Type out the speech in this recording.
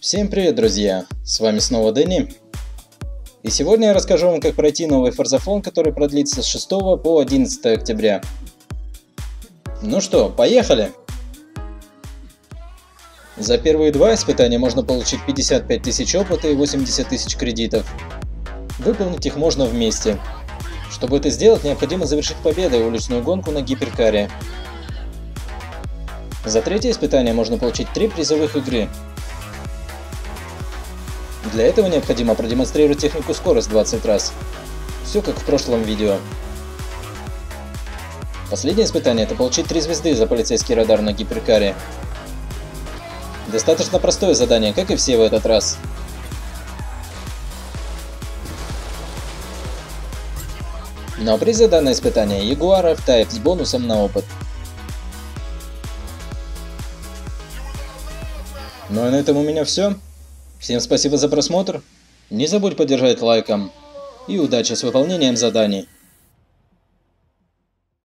Всем привет, друзья! С вами снова Дэнни. И сегодня я расскажу вам, как пройти новый форзафон, который продлится с 6 по 11 октября. Ну что, поехали! За первые два испытания можно получить 55 тысяч опыта и 80 тысяч кредитов. Выполнить их можно вместе. Чтобы это сделать, необходимо завершить победой уличную гонку на гиперкаре. За третье испытание можно получить три призовых игры. Для этого необходимо продемонстрировать технику скорость 20 раз. Все как в прошлом видео. Последнее испытание это получить 3 звезды за полицейский радар на гиперкаре. Достаточно простое задание, как и все в этот раз. Но приз за данное испытание – Jaguar F-Type с бонусом на опыт. Ну и на этом у меня все. Всем спасибо за просмотр. Не забудь поддержать лайком. И удачи с выполнением заданий.